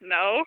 No?